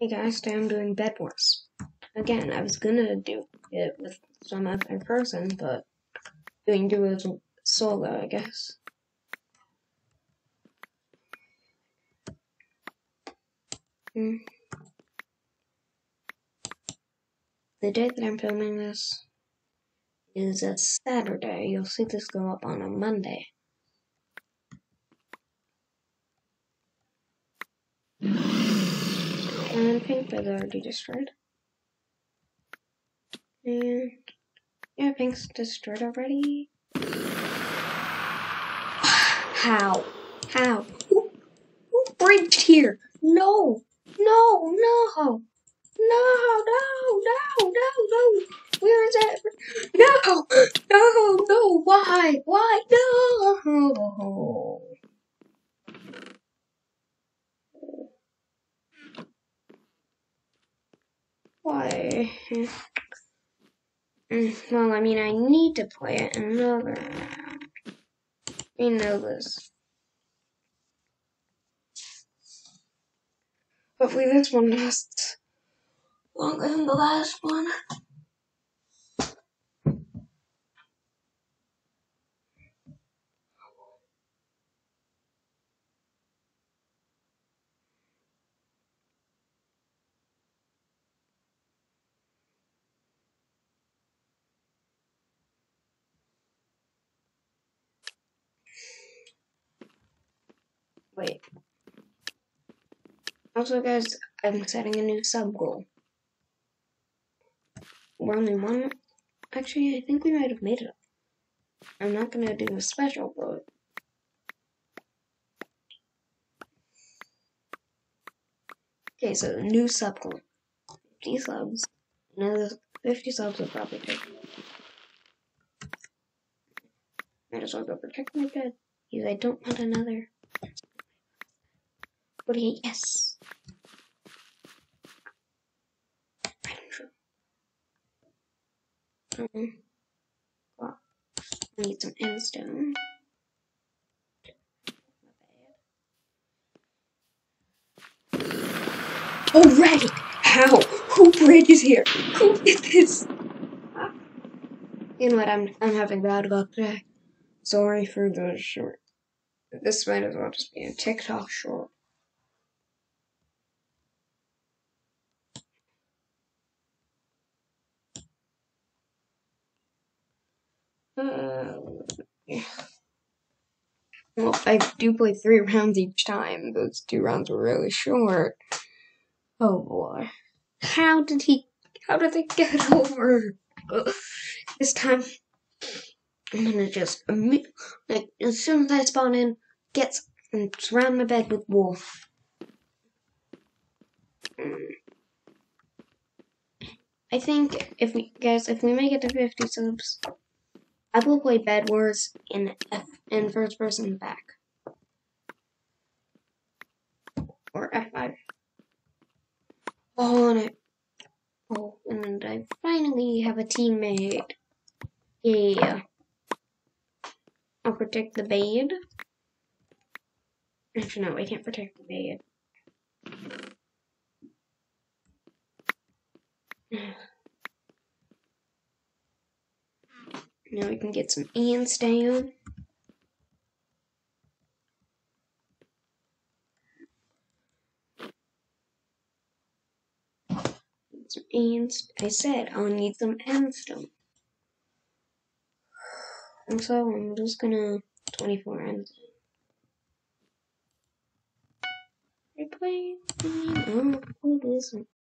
Hey guys, today I'm doing Bed Wars. Again, I was gonna do it with some other person, but doing duos solo, I guess. Hmm. The day that I'm filming this is a Saturday. You'll see this go up on a Monday. And pink is already destroyed. And yeah, pink's destroyed already. How? How? Who, who bridged here? No! No! No! No, no, no, no, no. Where is it? No, no, no. Why? Well, I mean, I need to play it another round. You know this. Hopefully this one lasts longer than the last one. Wait. Also, guys, I'm setting a new sub goal. We're only one. Actually, I think we might have made it. I'm not gonna do a special, but. Okay, so new sub goal. 50 subs. Another 50 subs will probably take. Might as well go protect my bed. Because I don't want another. But yes. Um, I need some endstone. Already! How? Who bridges here? Who did this? You know what? I'm I'm having bad luck today. Sorry for the short. This might as well just be a TikTok short. Uh. Well, I do play three rounds each time. Those two rounds were really short. Oh boy. How did he, how did they get over? This time, I'm gonna just, imme- like, as soon as I spawn in, get, and surround my bed with wolf. I think if we, guys, if we make it to 50 subs, I will play Bed Wars in F in first person back. Or F5. Oh, and I, oh, and I finally have a teammate. Yeah. I'll protect the bed. No, I can't protect the bed. Now we can get some ants down. Some ants. I said I'll need some endstone. And so I'm just gonna 24 endstone. Replay. Oh, who is it?